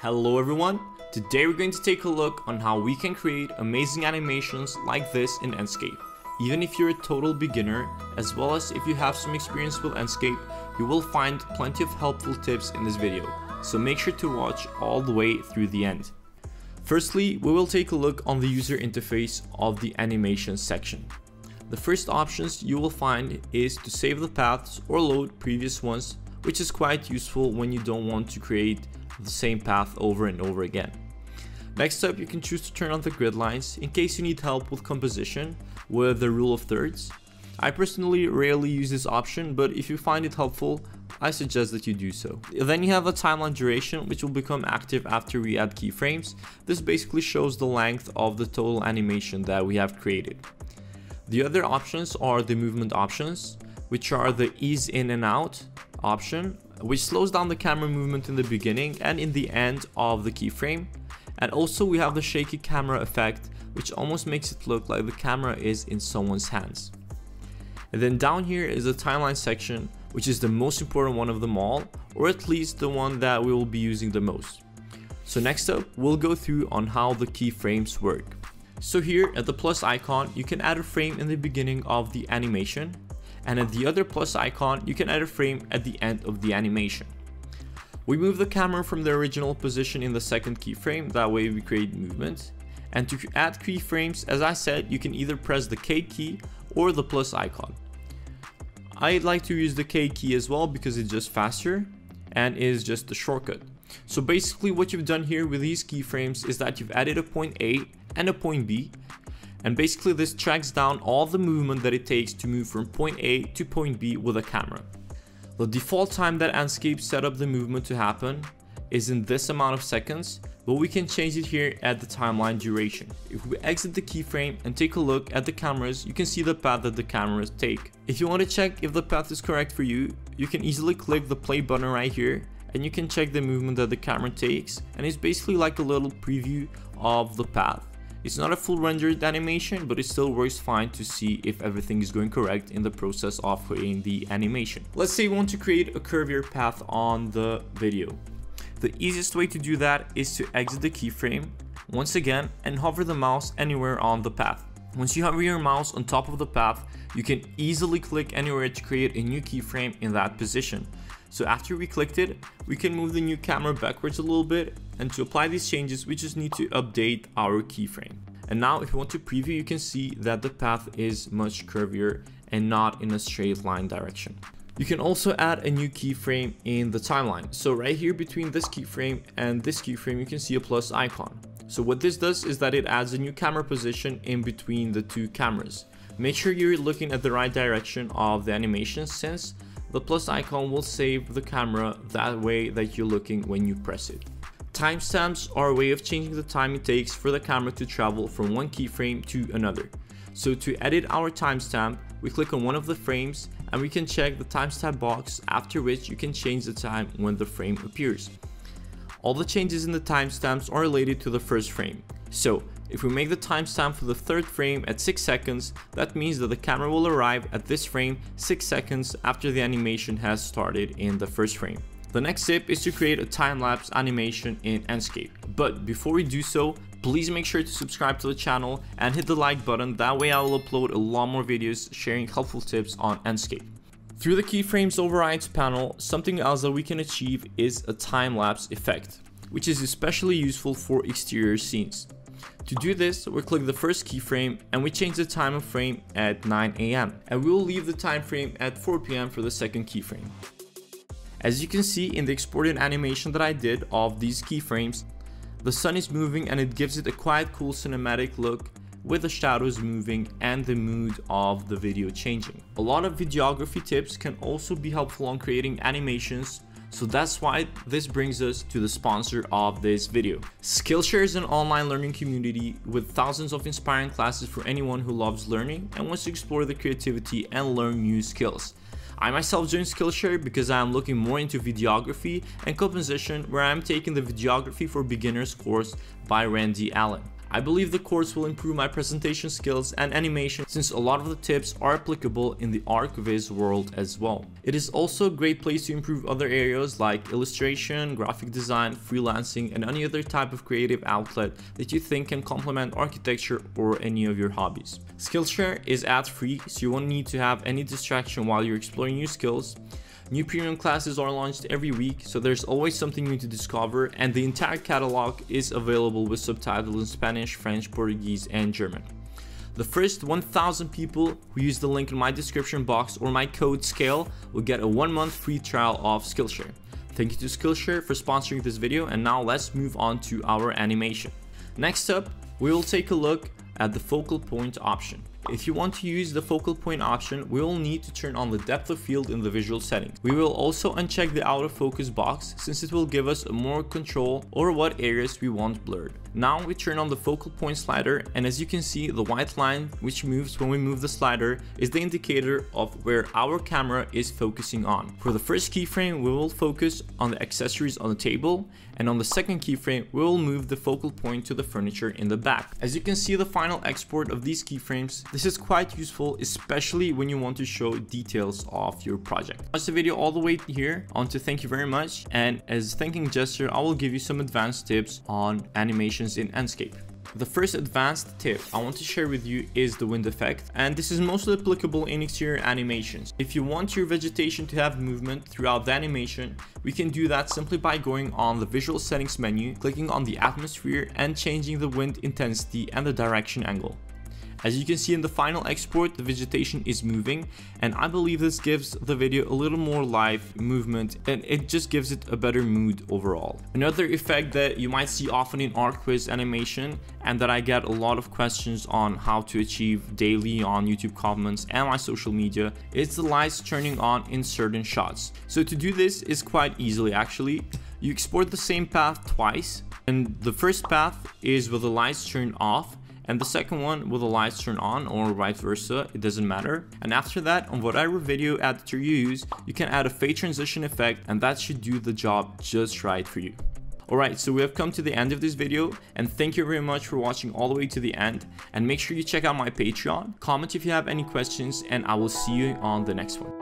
Hello everyone, today we're going to take a look on how we can create amazing animations like this in Enscape. Even if you're a total beginner, as well as if you have some experience with Enscape, you will find plenty of helpful tips in this video, so make sure to watch all the way through the end. Firstly, we will take a look on the user interface of the animation section. The first options you will find is to save the paths or load previous ones, which is quite useful when you don't want to create the same path over and over again. Next up, you can choose to turn on the grid lines in case you need help with composition with the rule of thirds. I personally rarely use this option, but if you find it helpful, I suggest that you do so. Then you have a timeline duration, which will become active after we add keyframes. This basically shows the length of the total animation that we have created. The other options are the movement options, which are the ease in and out option, which slows down the camera movement in the beginning and in the end of the keyframe. And also we have the shaky camera effect, which almost makes it look like the camera is in someone's hands. And then down here is the timeline section, which is the most important one of them all, or at least the one that we will be using the most. So next up, we'll go through on how the keyframes work. So here at the plus icon, you can add a frame in the beginning of the animation, and at the other plus icon, you can add a frame at the end of the animation. We move the camera from the original position in the second keyframe, that way we create movement. And to add keyframes, as I said, you can either press the K key or the plus icon. I like to use the K key as well because it's just faster and is just a shortcut. So basically what you've done here with these keyframes is that you've added a point A and a point B and basically this tracks down all the movement that it takes to move from point A to point B with a camera. The default time that Enscape set up the movement to happen is in this amount of seconds, but we can change it here at the timeline duration. If we exit the keyframe and take a look at the cameras, you can see the path that the cameras take. If you want to check if the path is correct for you, you can easily click the play button right here and you can check the movement that the camera takes and it's basically like a little preview of the path. It's not a full rendered animation, but it still works fine to see if everything is going correct in the process of creating the animation. Let's say we want to create a curvier path on the video. The easiest way to do that is to exit the keyframe once again and hover the mouse anywhere on the path. Once you hover your mouse on top of the path, you can easily click anywhere to create a new keyframe in that position. So after we clicked it, we can move the new camera backwards a little bit and to apply these changes, we just need to update our keyframe. And now if you want to preview, you can see that the path is much curvier and not in a straight line direction. You can also add a new keyframe in the timeline. So right here between this keyframe and this keyframe, you can see a plus icon. So what this does is that it adds a new camera position in between the two cameras. Make sure you're looking at the right direction of the animation since the plus icon will save the camera that way that you're looking when you press it. Timestamps are a way of changing the time it takes for the camera to travel from one keyframe to another. So to edit our timestamp, we click on one of the frames and we can check the timestamp box after which you can change the time when the frame appears. All the changes in the timestamps are related to the first frame. So if we make the timestamp for the third frame at 6 seconds, that means that the camera will arrive at this frame 6 seconds after the animation has started in the first frame. The next tip is to create a time-lapse animation in Enscape. But before we do so, please make sure to subscribe to the channel and hit the like button, that way I will upload a lot more videos sharing helpful tips on Enscape. Through the keyframes overrides panel, something else that we can achieve is a time-lapse effect, which is especially useful for exterior scenes. To do this, we click the first keyframe and we change the time of frame at 9 am and we will leave the time frame at 4 pm for the second keyframe. As you can see in the exported animation that I did of these keyframes, the sun is moving and it gives it a quite cool cinematic look with the shadows moving and the mood of the video changing. A lot of videography tips can also be helpful on creating animations so that's why this brings us to the sponsor of this video. Skillshare is an online learning community with thousands of inspiring classes for anyone who loves learning and wants to explore the creativity and learn new skills. I myself joined Skillshare because I am looking more into videography and composition where I am taking the Videography for Beginners course by Randy Allen. I believe the course will improve my presentation skills and animation since a lot of the tips are applicable in the ArchViz world as well. It is also a great place to improve other areas like illustration, graphic design, freelancing, and any other type of creative outlet that you think can complement architecture or any of your hobbies. Skillshare is ad free, so you won't need to have any distraction while you're exploring new skills. New premium classes are launched every week, so there's always something new to discover, and the entire catalog is available with subtitles in Spanish, French, Portuguese, and German. The first 1000 people who use the link in my description box or my code SCALE will get a one month free trial of Skillshare. Thank you to Skillshare for sponsoring this video and now let's move on to our animation. Next up, we will take a look at the focal point option. If you want to use the focal point option, we will need to turn on the depth of field in the visual settings. We will also uncheck the out of focus box since it will give us more control over what areas we want blurred. Now we turn on the focal point slider and as you can see the white line which moves when we move the slider is the indicator of where our camera is focusing on. For the first keyframe we will focus on the accessories on the table and on the second keyframe we will move the focal point to the furniture in the back. As you can see the final export of these keyframes, this is quite useful especially when you want to show details of your project. Watch the video all the way here. I want to thank you very much and as thanking gesture I will give you some advanced tips on animations in Enscape. The first advanced tip I want to share with you is the wind effect and this is mostly applicable in exterior animations. If you want your vegetation to have movement throughout the animation, we can do that simply by going on the visual settings menu, clicking on the atmosphere and changing the wind intensity and the direction angle. As you can see in the final export, the vegetation is moving and I believe this gives the video a little more live movement and it just gives it a better mood overall. Another effect that you might see often in ArchViz animation and that I get a lot of questions on how to achieve daily on YouTube comments and my social media is the lights turning on in certain shots. So to do this is quite easily actually. You export the same path twice and the first path is with the lights turned off and the second one will the lights turn on or vice versa, it doesn't matter. And after that, on whatever video editor you use, you can add a fade transition effect and that should do the job just right for you. Alright, so we have come to the end of this video and thank you very much for watching all the way to the end and make sure you check out my Patreon, comment if you have any questions and I will see you on the next one.